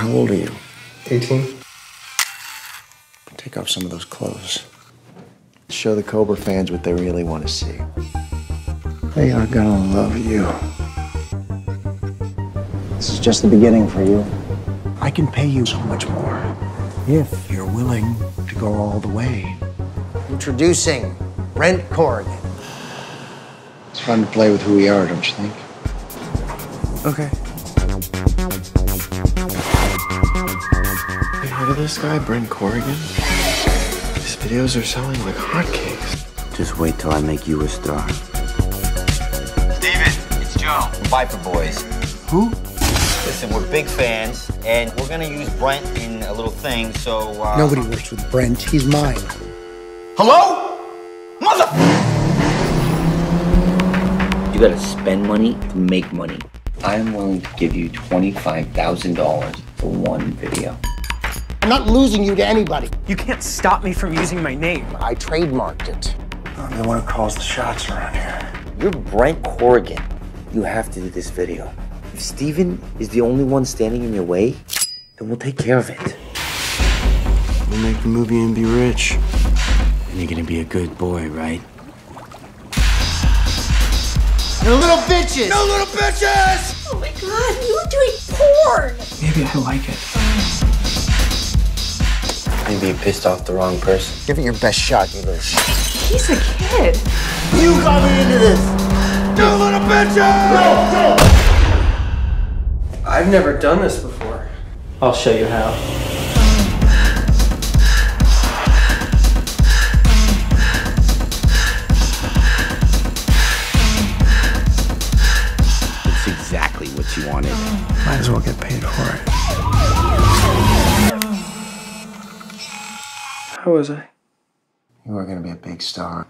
How old are you? 18. Take off some of those clothes. Show the Cobra fans what they really want to see. They are gonna love you. This is just the beginning for you. I can pay you so much more if you're willing to go all the way. Introducing Brent Corrigan. It's fun to play with who we are, don't you think? Okay. Of this guy, Brent Corrigan? His videos are selling like hotcakes. Just wait till I make you a star. Steven, it's Joe. Viper Boys. Who? Listen, we're big fans, and we're gonna use Brent in a little thing, so, uh... Nobody works with Brent. He's mine. Hello? Mother... You gotta spend money to make money. I am willing to give you $25,000 for one video. I'm not losing you to anybody. You can't stop me from using my name. I trademarked it. Oh, I'm the one who calls the shots around here. You're Brent Corrigan. You have to do this video. If Steven is the only one standing in your way, then we'll take care of it. We'll make the movie and be rich. And you're gonna be a good boy, right? No little bitches! No little bitches! Oh my god, you were doing porn! Maybe I like it. Maybe you pissed off the wrong person. Give it your best shot, you little shit. He's a kid. You got me into this! No little bitches! I've never done this before. I'll show you how. It's exactly what you wanted. Might as well get paid for it. How was I? You are gonna be a big star.